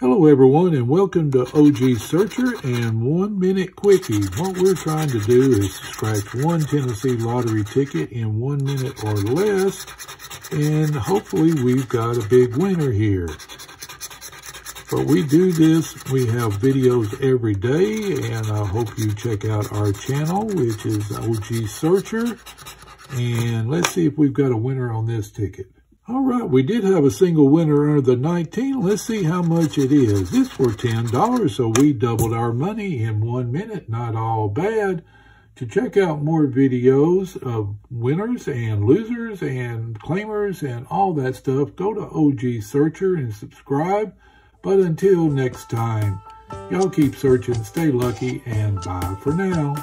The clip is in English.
Hello everyone and welcome to OG Searcher and One Minute Quickie. What we're trying to do is scratch one Tennessee lottery ticket in one minute or less and hopefully we've got a big winner here. But we do this, we have videos every day and I hope you check out our channel which is OG Searcher and let's see if we've got a winner on this ticket. All right, we did have a single winner under the 19. Let's see how much it is. This for $10, so we doubled our money in one minute. Not all bad. To check out more videos of winners and losers and claimers and all that stuff, go to OG Searcher and subscribe. But until next time, y'all keep searching, stay lucky, and bye for now.